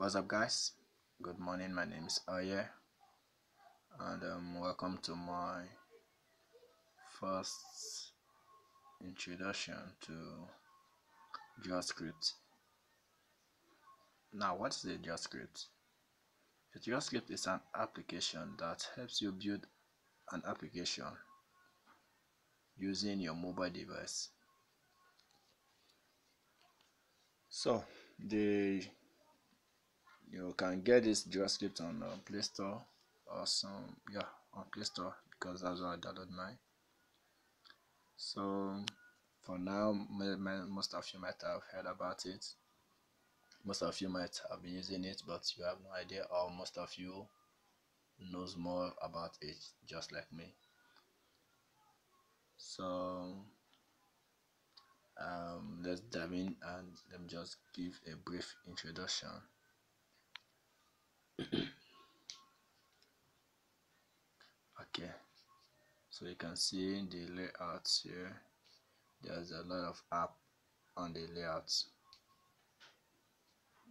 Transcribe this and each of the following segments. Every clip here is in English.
what's up guys? Good morning. My name is Aye and um, welcome to my first introduction to DroidScript now what is the DroidScript the DroidScript is an application that helps you build an application using your mobile device. So the you can get this DroidScript on uh, Play Store or some yeah on Play Store because that's where I download mine. So for now, my, my, most of you might have heard about it. Most of you might have been using it, but you have no idea, or most of you knows more about it, just like me. So um, let's dive in and let me just give a brief introduction. okay. So you can see the layouts here there's a lot of app on the layouts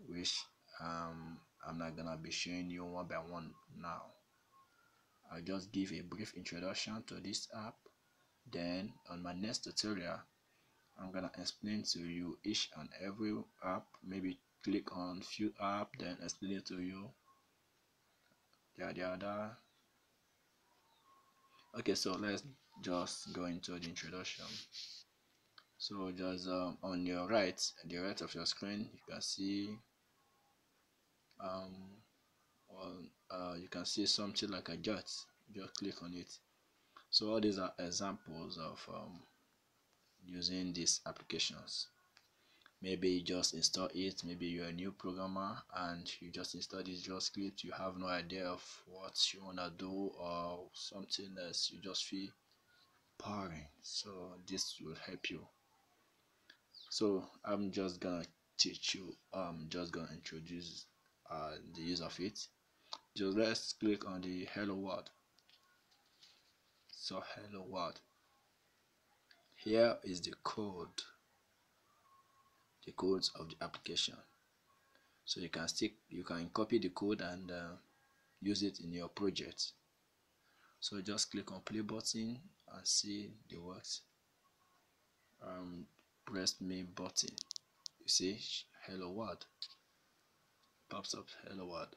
which um, I'm not gonna be showing you one by one now. I'll just give a brief introduction to this app. Then on my next tutorial I'm gonna explain to you each and every app. Maybe click on few app then explain it to you yada yada. Okay so let's just go into the introduction. So just um, on your right the right of your screen you can see um well, uh, you can see something like a jet just click on it. So all these are examples of um, using these applications maybe you just install it maybe you're a new programmer and you just install this DroidScript you have no idea of what you want to do or something else you just feel boring. So this will help you. So I'm just gonna teach you I'm just gonna introduce uh, the use of it. Just let's click on the hello world. So hello world. Here is the code codes of the application. So you can stick you can copy the code and uh, use it in your project. So just click on play button and see the works. Um, press main button. You see hello world. Pops up hello world.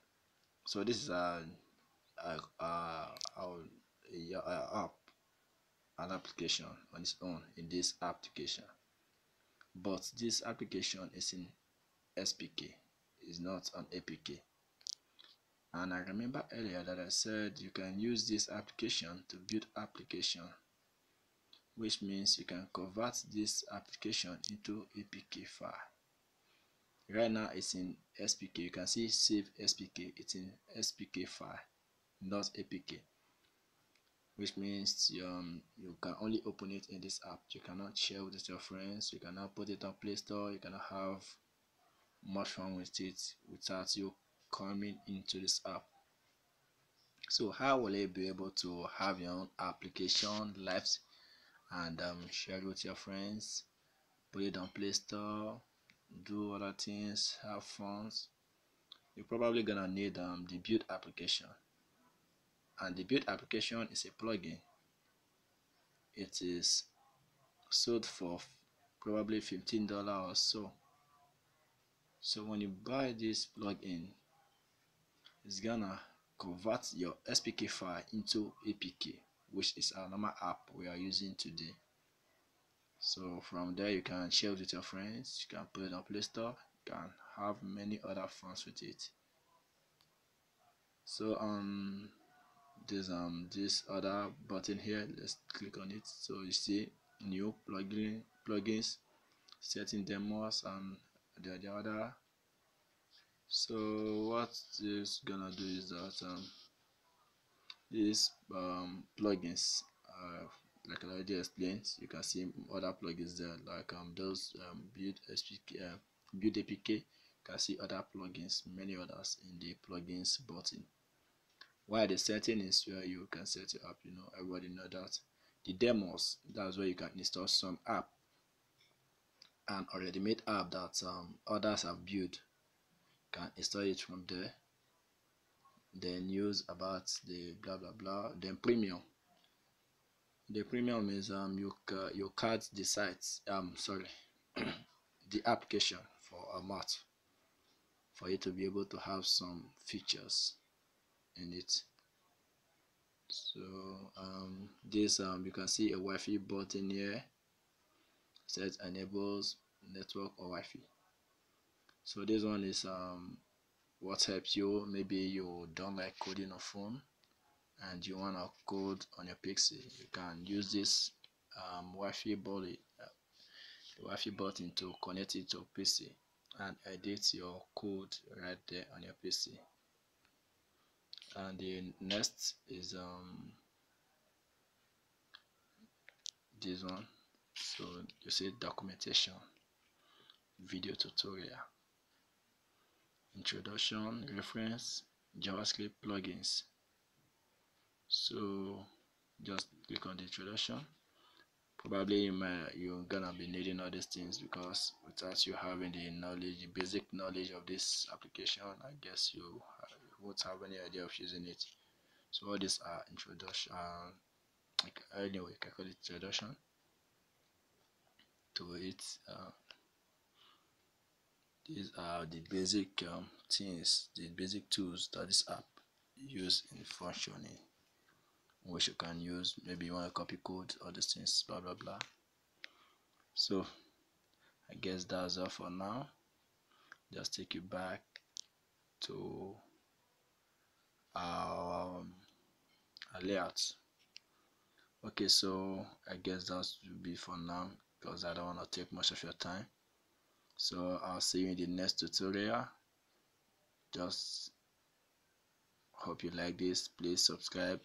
So this is a, a, a, a, a app an application on its own in this application but this application is in SPK is not on APK and I remember earlier that I said you can use this application to build application which means you can convert this application into APK file. Right now it's in SPK you can see save SPK it's in SPK file not APK which means um, you can only open it in this app. You cannot share with your friends. You cannot put it on play store. You cannot have much fun with it without you coming into this app. So how will you be able to have your own application live and um, share it with your friends? Put it on play store. Do other things. Have fun. You're probably gonna need um, the build application and the build application is a plugin. It is sold for probably $15 or so. So when you buy this plugin it's gonna convert your SPK file into APK which is our normal app we are using today. So from there you can share with your friends you can put it on play store you can have many other funs with it. So um this um this other button here. Let's click on it. So you see new plugin plugins setting demos and the, the other. So what this gonna do is that um these um plugins uh like I already explained you can see other plugins there like um those um build SPK uh, build APK you can see other plugins many others in the plugins button while the setting is where you can set it up you know everybody know that. The demos that's where you can install some app and already made app that um, others have built. Can install it from there then use about the blah blah blah then premium. The premium is um you you cut the sites um sorry the application for a month for you to be able to have some features in it. So um this um you can see a Wi-Fi button here. Says enables network or Wi-Fi. So this one is um what helps you. Maybe you don't like coding on phone and you want to code on your pixie you can use this um, Wi-Fi button, uh, Wi-Fi button to connect it to PC and edit your code right there on your PC and the next is um this one. So you see documentation video tutorial. Introduction reference javascript plugins. So just click on the introduction. Probably you might you're gonna be needing all these things because without you having the knowledge the basic knowledge of this application i guess you, won't have any idea of using it. So all these are introduction uh, anyway I call it introduction to it? Uh, these are the basic um, things the basic tools that this app use in functioning. Which you can use maybe you want to copy code all things blah blah blah. So I guess that's all for now. Just take you back to um, our layout okay so I guess that will be for now because I don't want to take much of your time. So I'll see you in the next tutorial. Just hope you like this. Please subscribe